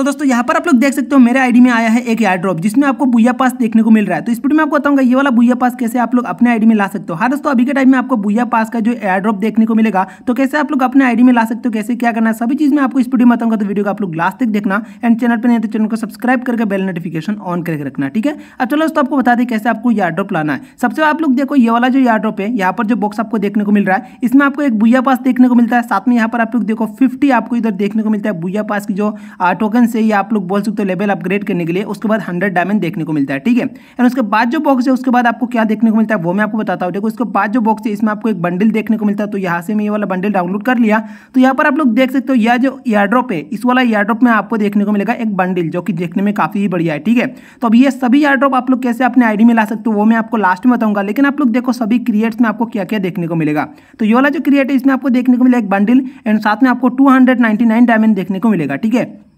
तो दोस्तों, यहाँ पर आप लोग देख सकते हो, मेरे आईडी में आया है एक एयर ड्रॉप जिसमें आपको बुया पास देखने को मिल रहा है। तो इस वीडियो में आपको बताऊँगा, ये वाला बुया पास कैसे आप लोग अपने आईडी में ला सकते हो। हाँ दोस्तों, अभी के टाइम में आपको बुया पास का जो एयर ड्रॉप देखने को मिलेगा तो कैसे आप लोग अपने आईडी में ला सकते हो, कैसे क्या करना सभी चीज़ में आपको इस वीडियो में बताऊँगा। तो वीडियो को आप लोग लास्ट तक देखना एंड चैनल पर नहीं तो चैनल को सब्सक्राइब करके बेल नोटिफिकेशन ऑन करके रखना, ठीक है? अब चलो दोस्तों, आपको बता दें कैसे आपको एयर ड्रॉप लाना है। सबसे आप लोग देखो, ये वाला जो एयर ड्रॉप है, यहाँ पर जो बॉक्स आपको देखने को मिल रहा है, इसमें आपको एक बुया पास देखने को मिलता है। साथ में यहाँ पर आप लोग देखो फिफ्टी आपको इधर देखने को मिलता है बुया पास की जो टोकन से ये आप लोग बोल सकते हो लेवल अपग्रेड करने के लिए, उसके बाद हंड्रेड डायमंड देखने को मिलता है, ठीक है? एंड उसके बाद जो बॉक्स है, उसके बाद आपको क्या देखने को मिलता है, वो मैं आपको बताता हूँ। उसके बाद जो बॉक्स है, इसमें आपको एक बंडल देखने को मिलता है तो यहाँ से मैं ये वाला बंडल डाउनलोड कर लिया। तो यहाँ पर आप लोग देख सकते हो, यह जो ड्रॉप है, इस वाला ड्रॉप में आपको देखने को मिलेगा एक बंडल जो कि देखने में काफ़ी ही बढ़िया है, ठीक है? तो अब ये सभी ड्रॉप आप लोग कैसे अपने आईडी में ला सकते हो, वो मैं आपको लास्ट में बताऊँगा, लेकिन आप लोग देखो, सभी क्रिएट्स में आपको क्या क्या देखने को मिलेगा। तो ये वाला जो क्रिएट है, इसमें आपको देखने को मिलेगा एक बंडल एंड साथ में आपको टू डायमंड देखने को मिलेगा, ठीक है?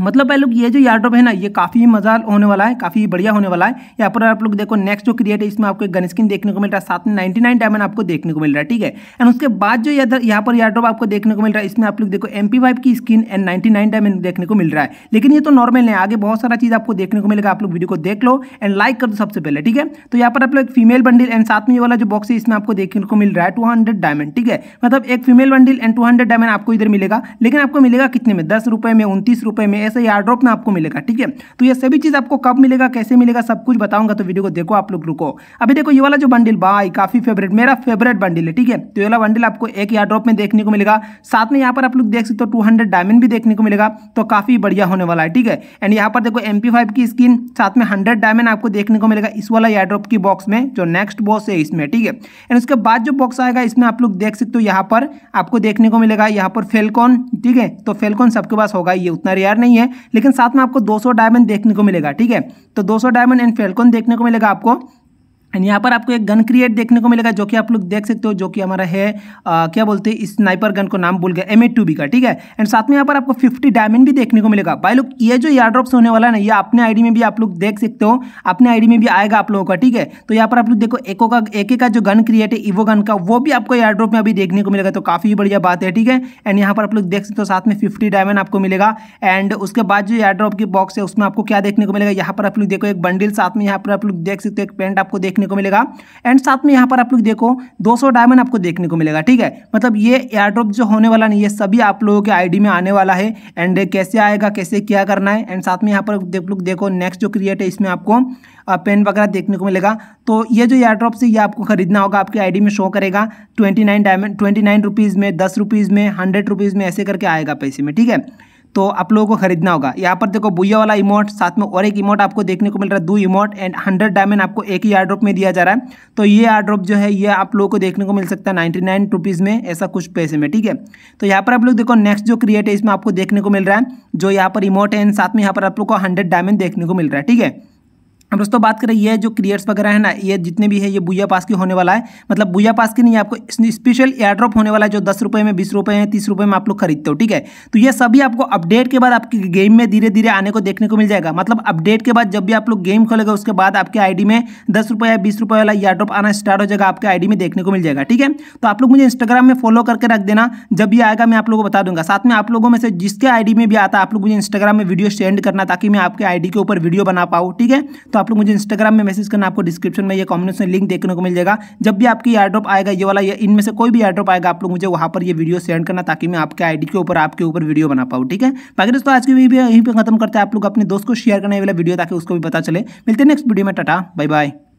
मतलब भाई लोग, ये जो यारड्रॉप है ना, ये काफ़ी मज़ा होने वाला है, काफ़ी बढ़िया होने वाला है। यहाँ पर आप लोग देखो नेक्स्ट जो क्रिएट है, इसमें आपको एक गन स्किन देखने को मिल रहा है, साथ में नाइन्टी नाइन डायमंड आपको देखने को मिल रहा है, ठीक है? एंड उसके बाद जो यहाँ पर यारड्रॉप आपको देखने को मिल रहा है, इसमें आप लोग देखो एम पी की skin and ninety nine diamond देखने को मिल रहा है। लेकिन ये तो नॉर्मल है, आगे बहुत सारा चीज़ आपको देखने को मिलेगा, आप लोग वीडियो को देख लो एंड लाइक कर दो सबसे पहले, ठीक है? तो यहाँ पर आप लोग एक फीमेल बंडल एंड साथ में ये वाला जो बॉक्स है, इसमें आपको देखने को मिल रहा है टू डायमंड ठीक है? मतलब एक female bundle and two diamond आपको इधर मिलेगा, लेकिन आपको मिलेगा कितने में? दस में, उनतीस में ऐसे यारड्रॉप में आपको मिलेगा, ठीक है? तो ये सभी चीज़ आपको कब मिलेगा, कैसे मिलेगा, सब कुछ बताऊँगा तो वीडियो को देखो आप लोग, रुको। अभी देखो ये वाला जो बंडल भाई काफ़ी फेवरेट मेरा फेवरेट बंडल है, ठीक है? तो ये वाला बंडल आपको एक या ड्रॉप में देखने को मिलेगा। साथ में यहाँ पर आप लोग देख सकते हो टू डायमंड भी देखने को मिलेगा तो काफ़ी बढ़िया होने वाला है, ठीक है? एंड यहाँ पर देखो एम की स्किन साथ में हंड्रेड डायमंड आपको देखने को मिलेगा इस वाला एयर ड्रॉप की बॉक्स में, जो नेक्स्ट बॉक्स है इसमें, ठीक है? एंड उसके बाद जो बॉक्स आएगा, इसमें आप लोग देख सकते हो यहाँ पर आपको देखने को मिलेगा, यहाँ पर फेलकॉन ठीक है? तो फेलकॉन सबके पास होगा, ये उतना रेयर नहीं है। लेकिन साथ में आपको 200 डायमंड देखने को मिलेगा, ठीक है? तो 200 डायमंड एंड फेलकोन देखने को मिलेगा आपको। एंड यहाँ पर आपको एक गन क्रिएट देखने को मिलेगा जो कि आप लोग देख सकते हो जो कि हमारा है आ, क्या बोलते हैं स्नाइपर गन को नाम भूल गया एम टू बी का ठीक है? एंड साथ में यहाँ पर आपको 50 डायमंड भी देखने को मिलेगा। भाई लोग ये जो यार ड्रॉप्स होने वाला है ना ये अपने आईडी में भी आप लोग देख सकते हो अपने आईडी में भी आएगा आप लोगों का ठीक है? तो यहाँ पर आप लोग देखो एको का एक का जो गन क्रिएट है इवो गन का वो भी आपको एयर ड्रॉप में अभी देखने को मिलेगा तो काफ़ी बढ़िया बात है ठीक है? एंड यहाँ पर आप लोग देख सकते हो साथ में फिफ्टी डायमंड आपको मिलेगा। एंड उसके बाद जो एयर ड्रॉप की बॉक्स है उसमें आपको क्या देखने को मिलेगा? यहाँ पर आप लोग देखो एक बंडल साथ में यहाँ पर आप लोग देख सकते हो एक पेंट आपको देखने को मिलेगा। एंड साथ में यहाँ पर आप लोग देखो 200 डायमंड आपको देखने को मिलेगा, ठीक है? मतलब ये एयरड्रॉप जो होने वाला नहीं है सभी आप लोगों के आईडी में आने वाला है। एंड कैसे आएगा, कैसे क्या करना है? एंड साथ में यहाँ पर लोग, देखो नेक्स्ट जो क्रिएट है, इसमें आपको पेन वगैरह देखने को मिलेगा। तो ये जो एयर ड्रॉप से ये आपको खरीदना होगा, आपके आईडी में शो करेगा। Twenty nine diamond twenty nine rupees में, दस रुपीज़ में हंड्रेड रुपीज़ में, ऐसे करके आएगा पैसे में, ठीक है? तो आप लोगों को खरीदना होगा। यहाँ पर देखो बुया वाला इमोट साथ में और एक इमोट आपको देखने को मिल रहा है, दो इमोट एंड हंड्रेड डायमंड आपको एक ही ड्रॉप में दिया जा रहा है। तो ये आर्ड्रॉप जो है, ये आप लोगों को देखने को मिल सकता है नाइन्टी नाइन रुपीज़ में, ऐसा कुछ पैसे में, ठीक है? तो यहाँ पर आप लोग देखो नेक्स्ट जो क्रिएट है, इसमें आपको देखने को मिल रहा है, जो यहाँ पर इमोट है एंड साथ में यहाँ पर आप लोग को हंड्रेड डायमंड देखने को मिल रहा है, ठीक है? अब दोस्तों, बात करें ये जो क्रिएट्स वगैरह है ना, ये जितने भी है, ये बुया पास की होने वाला है। मतलब बुया पास की नहीं, आपको स्पेशल एयर ड्रॉप होने वाला है, जो दस रुपये में, बीस रुपये में, तीस रुपये में आप लोग खरीदते हो, ठीक है? तो ये सभी आपको अपडेट के बाद आपके गेम में धीरे धीरे आने को, देखने को मिल जाएगा। मतलब अपडेट के बाद जब भी आप लोग गेम खोलेगा, उसके बाद आपके आई में दस रुपये या बीस रुपये वाला एयर ड्रॉप आना स्टार्ट हो जाएगा, आपके आईडी में देखने को मिल जाएगा, ठीक है? तो आप लोग मुझे इंस्टाग्राम में फॉलो करके रख देना। जब भी आएगा, मैं आप लोगों को बता दूँगा। साथ में आप लोगों में से जिसके आईडी में भी आता है, आप लोग मुझे इंस्टाग्राम में वीडियो सेंड करना, ताकि मैं आपके आईडी के ऊपर वीडियो बना पाऊँ, ठीक है? तो आप लोग मुझे इंस्टाग्राम में मैसेज करना, आपको डिस्क्रिप्शन में ये कॉम्बिनेशन लिंक देखने को मिल जाएगा। जब भी आपकी एयरड्रॉप आएगा, ये वाला इनमें से कोई भी एयरड्रॉप आएगा, आप लोग मुझे वहाँ पर ये वीडियो सेंड करना ताकि मैं आपके आईडी के ऊपर, आपके ऊपर वीडियो बना पाऊँ, ठीक है? बाकी दोस्तों, आज की वीडियो यहीं पर खत्म करते हैं। आप लोग अपने दोस्त को शेयर करने वाला वीडियो ताकि उसको भी पता चले। मिलते हैं नेक्स्ट वीडियो में, टाटा बाय बाय